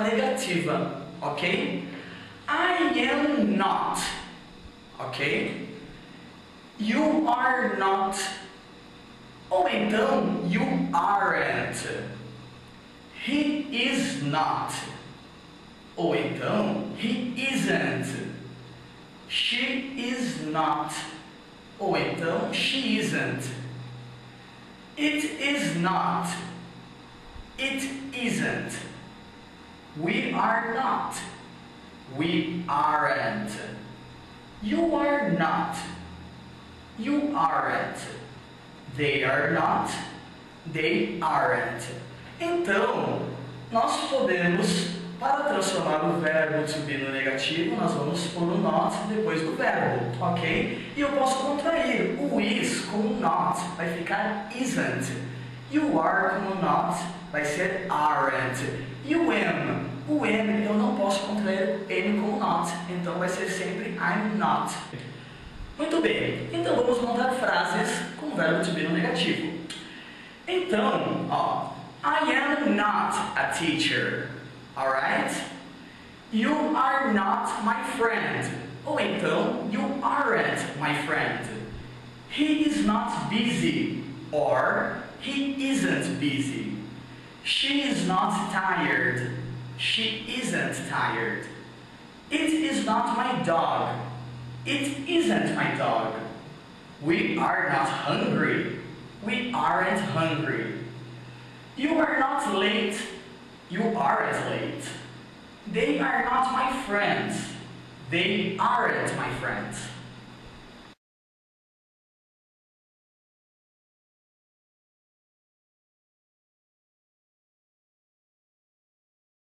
negativa, ok? I am not, ok? You are not. Ou então, you aren't. He is not. Ou então, he isn't. She is not. Ou então, she isn't. It is not. It isn't. We are not. We aren't. You are not. You aren't. They are not. They aren't. Então, nós podemos, para transformar o verbo to be no negativo, nós vamos pôr o not depois do verbo, ok? E eu posso contrair o is com o not, vai ficar isn't. You are com o not, vai ser aren't. E o am, o am eu não posso contrair am com not, então vai ser sempre I'm not. Muito bem, então vamos montar frases com o verbo to be no negativo. Então, ó, I am not a teacher, alright? You are not my friend. Ou então, you aren't my friend. He is not busy, or he isn't busy. She is not tired. She isn't tired. It is not my dog. It isn't my dog. We are not hungry. We aren't hungry. You are not late. You aren't late. They are not my friends. They aren't my friends.